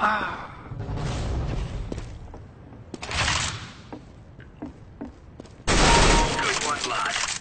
Ah! Good one, lad.